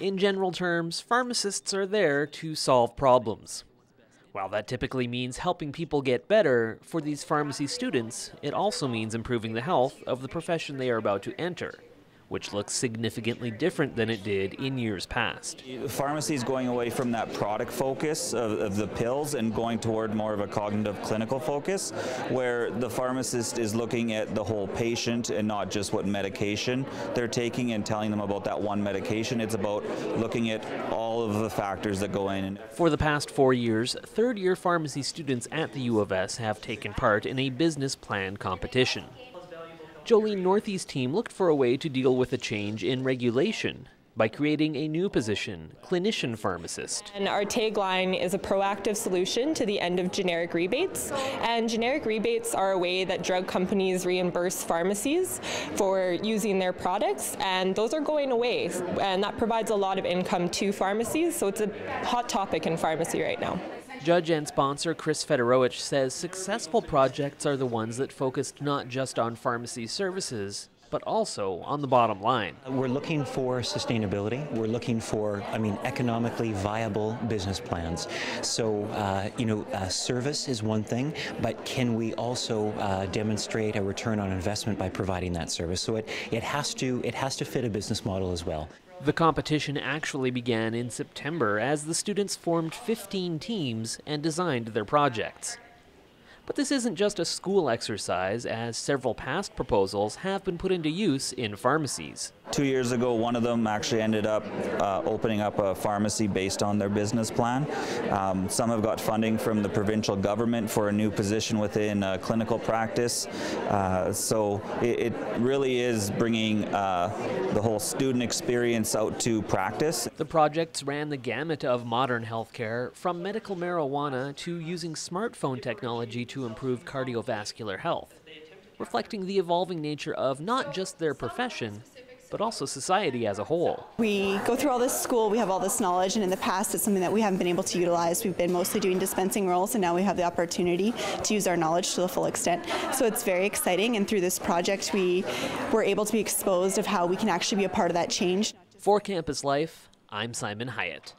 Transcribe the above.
In general terms, pharmacists are there to solve problems. While that typically means helping people get better, for these pharmacy students, it also means improving the health of the profession they are about to enter which looks significantly different than it did in years past. Pharmacy is going away from that product focus of, of, the pills and going toward more of a cognitive clinical focus, where the pharmacist is looking at the whole patient and not just what medication they're taking and telling them about that one medication. It's about looking at all of the factors that go in. For the past four years, third year pharmacy students at the U of S have taken part in a business plan competition. Jolene Northey's team looked for a way to deal with a change in regulation by creating a new position, clinician pharmacist. And our tagline is a proactive solution to the end of generic rebates. And generic rebates are a way that drug companies reimburse pharmacies for using their products, and those are going away. And that provides a lot of income to pharmacies, so it's a hot topic in pharmacy right now. Judge and sponsor Chris Fedorowicz says successful projects are the ones that focused not just on pharmacy services, but also on the bottom line. We're looking for sustainability. We're looking for, I mean, economically viable business plans. So, uh, you know, uh, service is one thing, but can we also uh, demonstrate a return on investment by providing that service? So it, it has to it has to fit a business model as well. The competition actually began in September as the students formed 15 teams and designed their projects. But this isn't just a school exercise, as several past proposals have been put into use in pharmacies. Two years ago, one of them actually ended up uh, opening up a pharmacy based on their business plan. Um, some have got funding from the provincial government for a new position within uh, clinical practice. Uh, so it, it, really is bringing uh, the whole student experience out to practice. The projects ran the gamut of modern healthcare, from medical marijuana to using smartphone technology to improve cardiovascular health, reflecting the evolving nature of not just their profession, but also society as a whole. We go through all this school, we have all this knowledge, and in the past it's something that we haven't been able to utilize. We've been mostly doing dispensing roles, and now we have the opportunity to use our knowledge to the full extent. So it's very exciting, and through this project we were able to be exposed of how we can actually be a part of that change. For Campus Life, I'm Simon Hyatt.